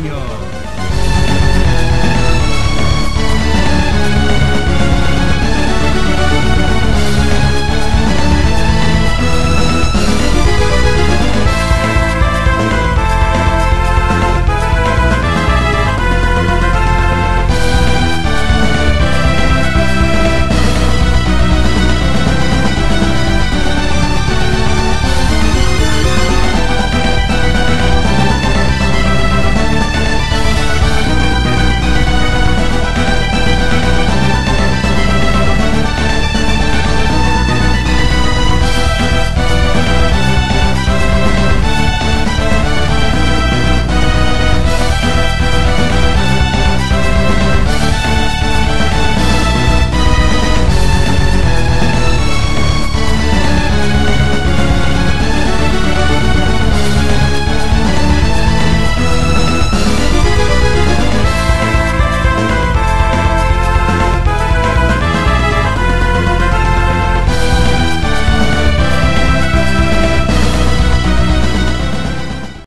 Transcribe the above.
微。